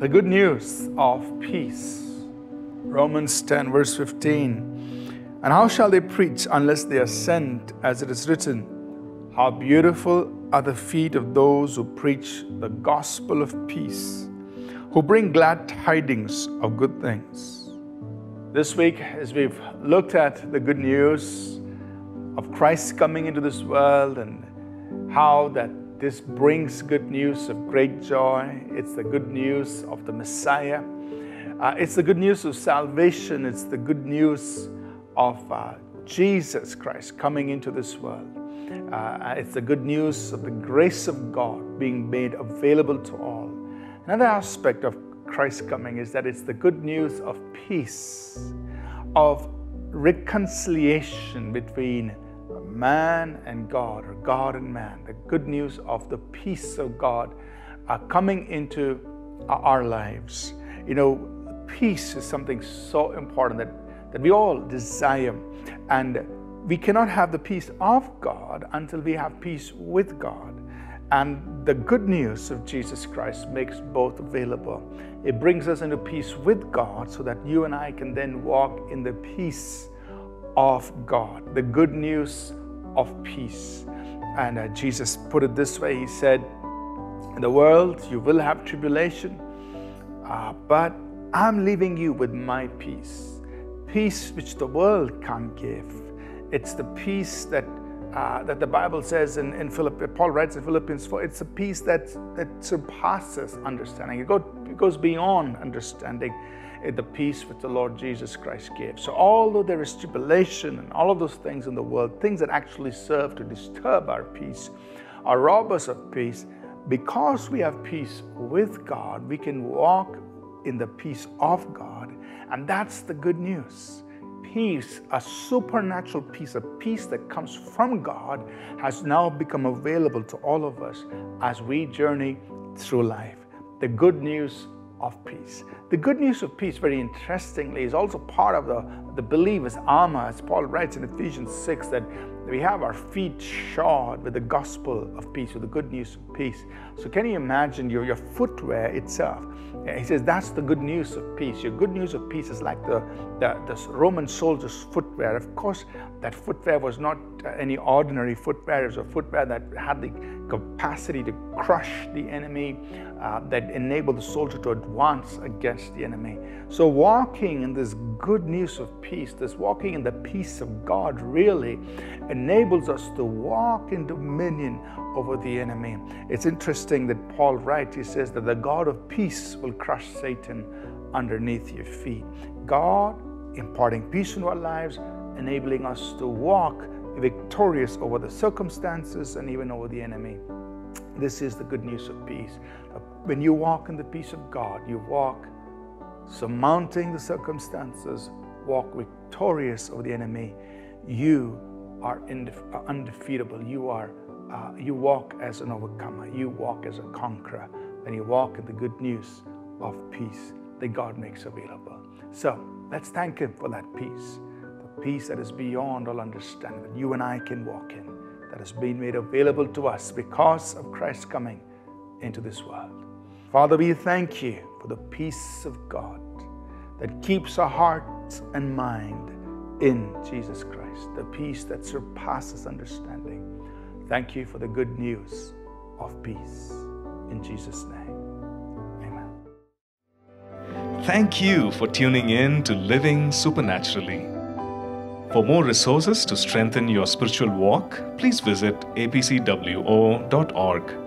The good news of peace. Romans 10, verse 15. And how shall they preach unless they are sent, as it is written? How beautiful are the feet of those who preach the gospel of peace, who bring glad tidings of good things. This week, as we've looked at the good news of Christ coming into this world and how that this brings good news of great joy. It's the good news of the Messiah. Uh, it's the good news of salvation. It's the good news of uh, Jesus Christ coming into this world. Uh, it's the good news of the grace of God being made available to all. Another aspect of Christ's coming is that it's the good news of peace, of reconciliation between man and God, or God and man, the good news of the peace of God uh, coming into our lives. You know, peace is something so important that, that we all desire. And we cannot have the peace of God until we have peace with God. And the good news of Jesus Christ makes both available. It brings us into peace with God so that you and I can then walk in the peace of God. The good news of peace. And uh, Jesus put it this way He said, In the world you will have tribulation, uh, but I'm leaving you with my peace. Peace which the world can't give. It's the peace that uh, that the Bible says in, in Philipp, Paul writes in Philippians 4, it's a peace that, that surpasses understanding. It, go, it goes beyond understanding Eh, the peace which the Lord Jesus Christ gave. So, although there is tribulation and all of those things in the world, things that actually serve to disturb our peace, are robbers of peace, because we have peace with God, we can walk in the peace of God. And that's the good news. Peace, a supernatural peace, a peace that comes from God, has now become available to all of us as we journey through life. The good news of peace. The good news of peace, very interestingly, is also part of the, the believer's armor, as Paul writes in Ephesians 6, that we have our feet shod with the gospel of peace, with the good news of peace. So, can you imagine your, your footwear itself? He says that's the good news of peace. Your good news of peace is like the, the, the Roman soldier's footwear. Of course, that footwear was not any ordinary footwear, it was a footwear that had the capacity to crush the enemy, uh, that enabled the soldier to advance against the enemy. So, walking in this good news of peace, this walking in the peace of God, really enables us to walk in dominion over the enemy. It's interesting that Paul writes, he says that the God of peace will crush Satan underneath your feet. God imparting peace into our lives, enabling us to walk victorious over the circumstances and even over the enemy. This is the good news of peace. When you walk in the peace of God, you walk surmounting the circumstances, walk victorious over the enemy. You are undefeatable. You are uh, you walk as an overcomer. You walk as a conqueror. And you walk in the good news of peace that God makes available. So let's thank Him for that peace the peace that is beyond all understanding that you and I can walk in, that has been made available to us because of Christ's coming into this world. Father, we thank you for the peace of God that keeps our hearts and mind in Jesus Christ, the peace that surpasses understanding. Thank you for the good news of peace. In Jesus' name, amen. Thank you for tuning in to Living Supernaturally. For more resources to strengthen your spiritual walk, please visit apcwo.org.